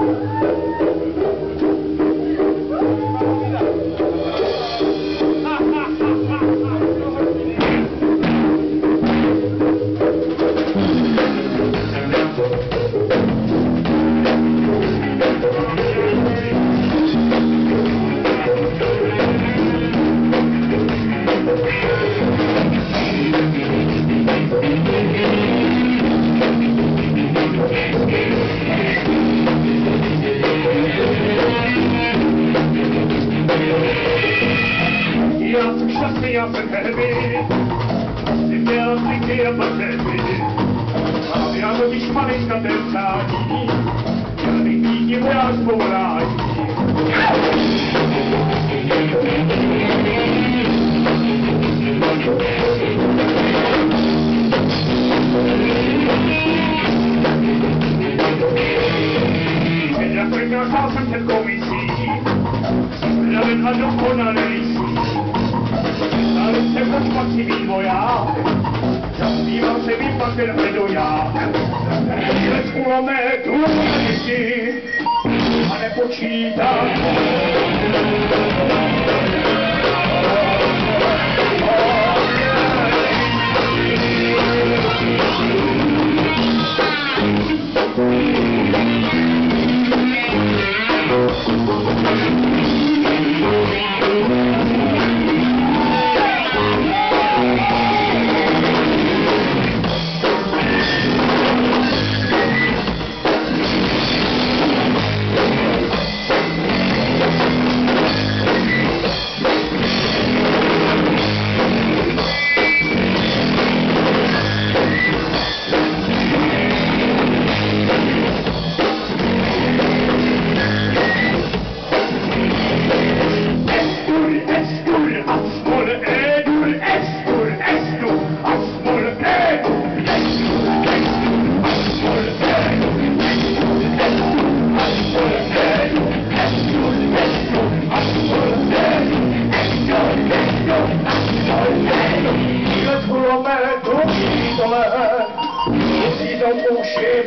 Já jsem šťastný, já jsem happy, ty měla slyky a potřeby. A já totiž malinka tercání, já díky vojář povolání. Já jsem před komisí, Zdraven a dokonalejší. Poctivý voják, zaspíval se mi pak ten hledoják. Střílec kulometu na děti a nepočítám. on mon chien,